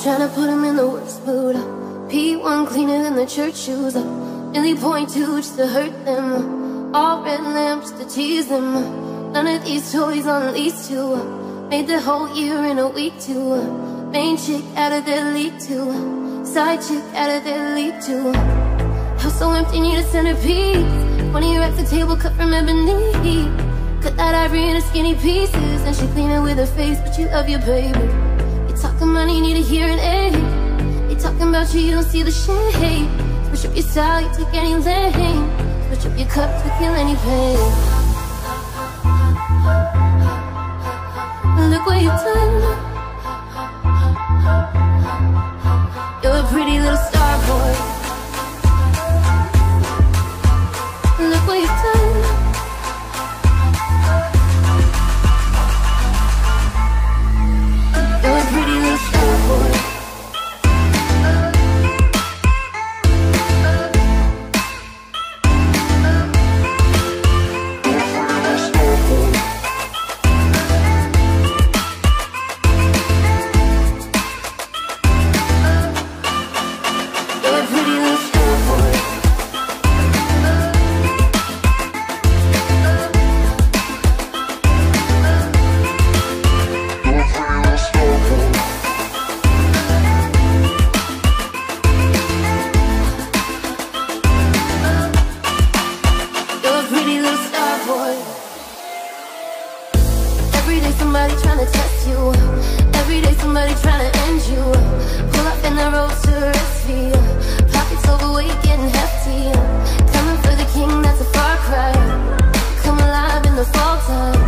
Tryna put him in the worst mood. P1 cleaner than the church shoes. Nearly point two just to hurt them. All red lamps to tease them. None of these toys on lease to. Made the whole year in a week too. Main chick out of their league too. Side chick out of their league too. House so empty, need a centerpiece. One of your the table cut from ebony. Cut that ivory into skinny pieces. And she clean it with her face, but you love your baby. Talking money, need a hearing aid eh? They talking about you, you don't see the shade. Switch up your style, you take any lane. Switch up your cup to kill any pain Look what you've done in the road to rescue Pockets overweight, getting hefty. Coming for the king, that's a far cry. Come alive in the fall time.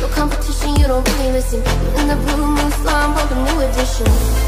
No competition, you don't really listen. In the blue moon slum, welcome new edition.